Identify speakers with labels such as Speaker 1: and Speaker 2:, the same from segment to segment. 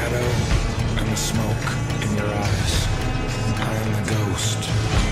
Speaker 1: shadow and the smoke in your eyes. I am the ghost.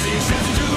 Speaker 1: crazy.